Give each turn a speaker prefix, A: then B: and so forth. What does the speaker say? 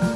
A: 男